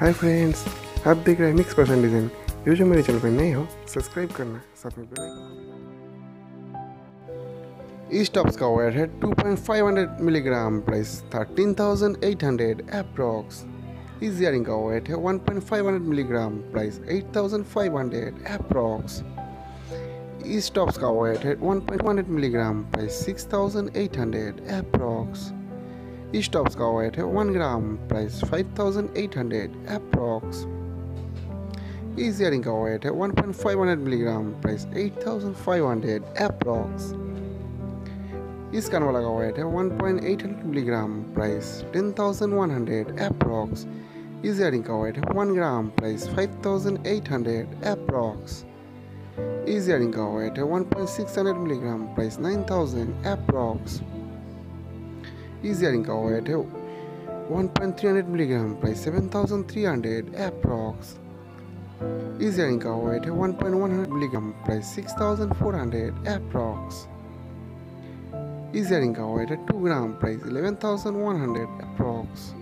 Hi friends आप देख रहे हैं मिक्स पर्सन डिज़ाइन ये जो मेरे चैनल पर नए हो सब्सक्राइब करना साथ में बेल इस टॉप्स का वेट है 2.500 मिलीग्राम प्राइस 13,800 अप्रॉक्स इस इयरिंग का वेट है 1.500 मिलीग्राम प्राइस 8,500 अप्रॉक्स इस टॉप्स का वेट है 1.100 milligram price 6,800 approx Stops cow at 1 gram, price 5800 approx. Easy eating cow at one point five hundred milligram, price 8500 approx. Iskan wala cow at one point eight hundred milligram, price 10100 approx. Easy eating cow at 1 gram, price 5800 approx. Easy eating cow at one point six hundred milligram, price 9000 approx. Easier incoherent 1.300 mg price 7300 approx. Easier incoherent 1.100 mg price 6400 approx. Easier incoherent 2 gram price 11100 approx.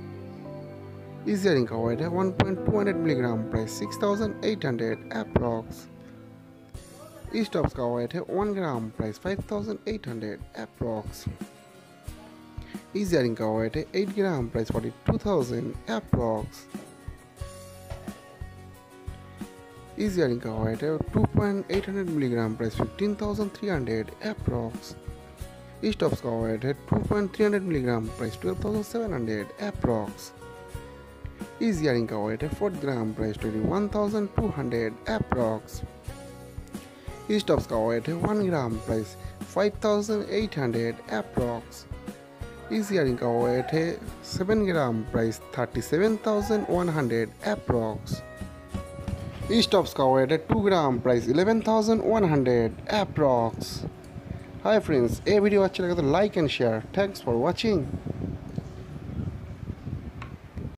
Easier incoherent 1.200 mg price 6800 approx. Stops का weight है one gram price 5800 approx is earring cover at 8 gram price 42,000 approx. Is earring cover at 2.800 milligram price 15,300 approx. East of cover at 2.300 milligram price 12,700 approx. Is earring cover at 4 gram price 21,200 approx. East of cover at 1 gram price 5,800 approx. is earring cow at a 7 gram price 37,100 approx. Stops cow at a 2 gram price 11,100 approx. Hi friends, a video watch like like and share. Thanks for watching.